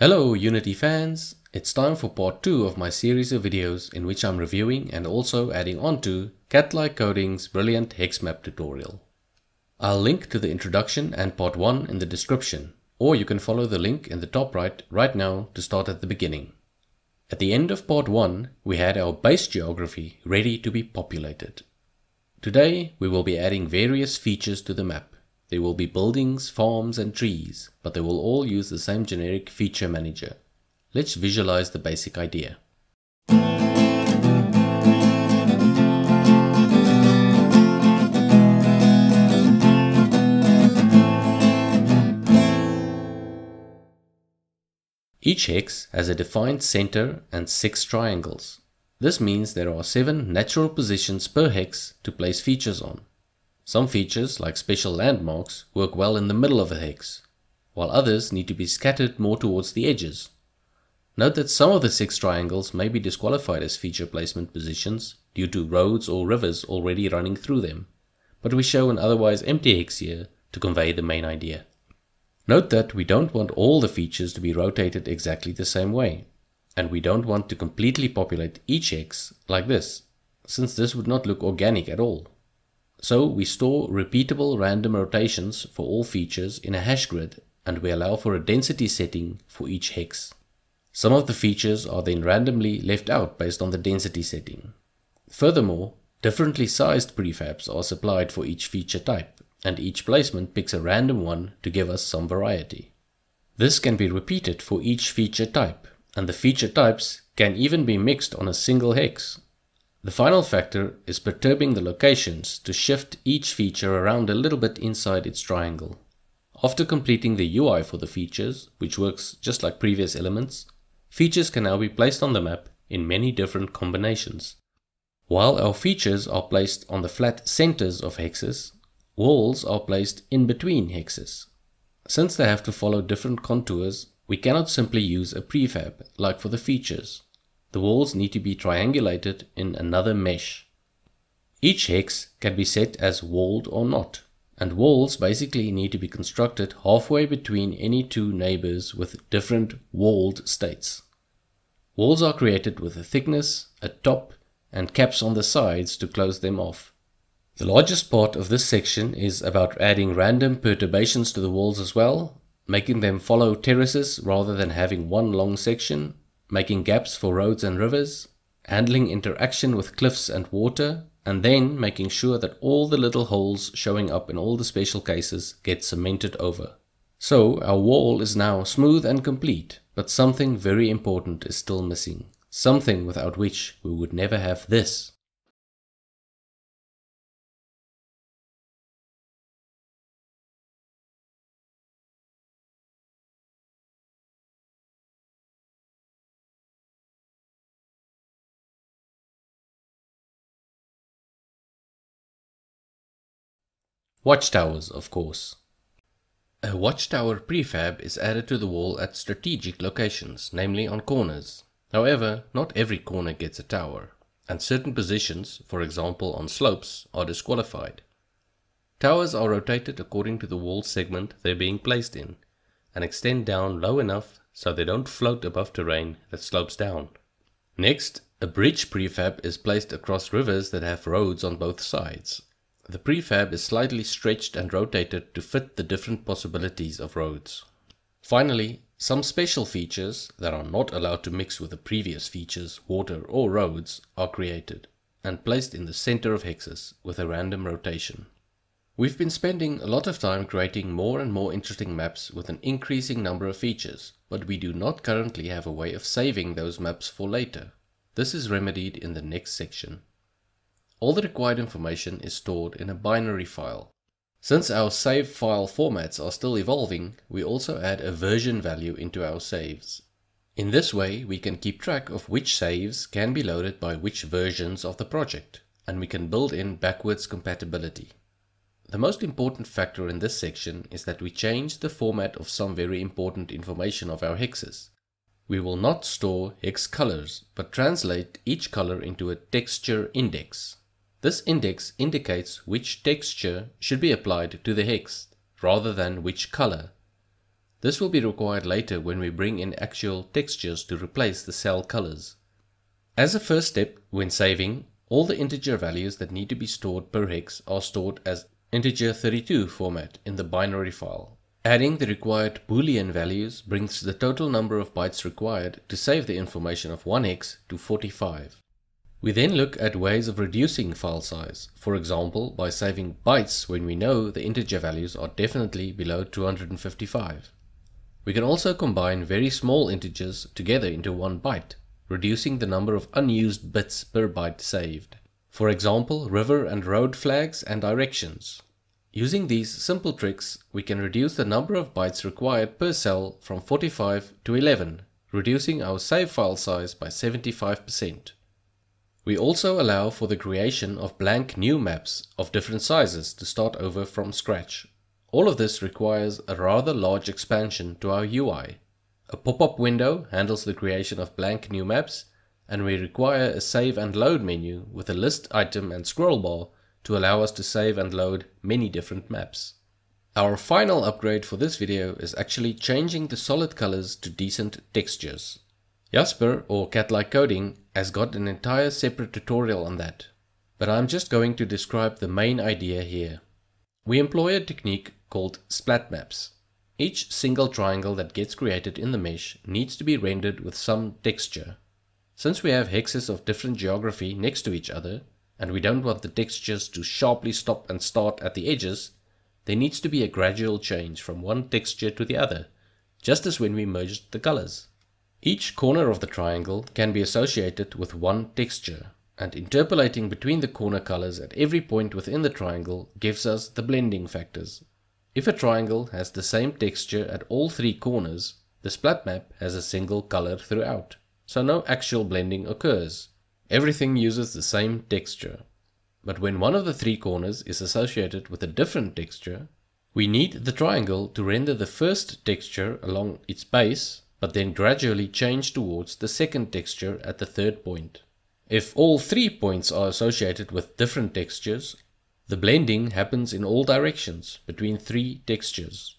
Hello Unity fans! It's time for part 2 of my series of videos in which I'm reviewing and also adding on to Catlike Coding's brilliant hex map tutorial. I'll link to the introduction and part 1 in the description, or you can follow the link in the top right right now to start at the beginning. At the end of part 1, we had our base geography ready to be populated. Today, we will be adding various features to the map. There will be buildings, farms and trees, but they will all use the same generic feature manager. Let's visualize the basic idea. Each hex has a defined center and six triangles. This means there are seven natural positions per hex to place features on. Some features, like special landmarks, work well in the middle of a hex, while others need to be scattered more towards the edges. Note that some of the six triangles may be disqualified as feature placement positions due to roads or rivers already running through them, but we show an otherwise empty hex here to convey the main idea. Note that we don't want all the features to be rotated exactly the same way, and we don't want to completely populate each hex like this, since this would not look organic at all. So we store repeatable random rotations for all features in a hash grid and we allow for a density setting for each hex. Some of the features are then randomly left out based on the density setting. Furthermore, differently sized prefabs are supplied for each feature type and each placement picks a random one to give us some variety. This can be repeated for each feature type and the feature types can even be mixed on a single hex the final factor is perturbing the locations to shift each feature around a little bit inside its triangle. After completing the UI for the features, which works just like previous elements, features can now be placed on the map in many different combinations. While our features are placed on the flat centers of hexes, walls are placed in between hexes. Since they have to follow different contours, we cannot simply use a prefab like for the features the walls need to be triangulated in another mesh. Each hex can be set as walled or not, and walls basically need to be constructed halfway between any two neighbors with different walled states. Walls are created with a thickness, a top, and caps on the sides to close them off. The largest part of this section is about adding random perturbations to the walls as well, making them follow terraces rather than having one long section making gaps for roads and rivers, handling interaction with cliffs and water, and then making sure that all the little holes showing up in all the special cases get cemented over. So our wall is now smooth and complete, but something very important is still missing. Something without which we would never have this. Watchtowers, of course. A watchtower prefab is added to the wall at strategic locations, namely on corners. However, not every corner gets a tower, and certain positions, for example on slopes, are disqualified. Towers are rotated according to the wall segment they're being placed in, and extend down low enough so they don't float above terrain that slopes down. Next, a bridge prefab is placed across rivers that have roads on both sides, the prefab is slightly stretched and rotated to fit the different possibilities of roads. Finally, some special features that are not allowed to mix with the previous features, water or roads, are created and placed in the center of hexes with a random rotation. We've been spending a lot of time creating more and more interesting maps with an increasing number of features, but we do not currently have a way of saving those maps for later. This is remedied in the next section. All the required information is stored in a binary file. Since our save file formats are still evolving, we also add a version value into our saves. In this way, we can keep track of which saves can be loaded by which versions of the project, and we can build in backwards compatibility. The most important factor in this section is that we change the format of some very important information of our hexes. We will not store hex colors, but translate each color into a texture index. This index indicates which texture should be applied to the hex rather than which color. This will be required later when we bring in actual textures to replace the cell colors. As a first step, when saving, all the integer values that need to be stored per hex are stored as integer 32 format in the binary file. Adding the required boolean values brings the total number of bytes required to save the information of 1 hex to 45. We then look at ways of reducing file size, for example by saving bytes when we know the integer values are definitely below 255. We can also combine very small integers together into one byte, reducing the number of unused bits per byte saved. For example, river and road flags and directions. Using these simple tricks, we can reduce the number of bytes required per cell from 45 to 11, reducing our save file size by 75%. We also allow for the creation of blank new maps of different sizes to start over from scratch. All of this requires a rather large expansion to our UI. A pop-up window handles the creation of blank new maps, and we require a save and load menu with a list item and scroll bar to allow us to save and load many different maps. Our final upgrade for this video is actually changing the solid colors to decent textures. Jasper or Catlike Coding has got an entire separate tutorial on that, but I'm just going to describe the main idea here. We employ a technique called splat maps. Each single triangle that gets created in the mesh needs to be rendered with some texture. Since we have hexes of different geography next to each other, and we don't want the textures to sharply stop and start at the edges, there needs to be a gradual change from one texture to the other, just as when we merged the colors. Each corner of the triangle can be associated with one texture, and interpolating between the corner colors at every point within the triangle gives us the blending factors. If a triangle has the same texture at all three corners, the splat map has a single color throughout, so no actual blending occurs. Everything uses the same texture. But when one of the three corners is associated with a different texture, we need the triangle to render the first texture along its base but then gradually change towards the second texture at the third point. If all three points are associated with different textures, the blending happens in all directions between three textures.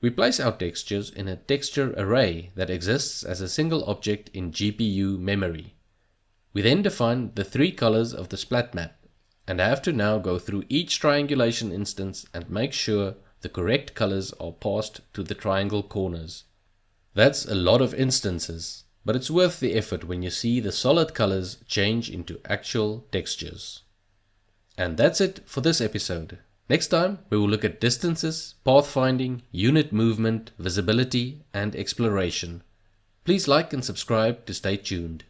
We place our textures in a texture array that exists as a single object in GPU memory. We then define the three colors of the splat map and have to now go through each triangulation instance and make sure the correct colors are passed to the triangle corners. That's a lot of instances, but it's worth the effort when you see the solid colors change into actual textures. And that's it for this episode. Next time, we will look at distances, pathfinding, unit movement, visibility, and exploration. Please like and subscribe to stay tuned.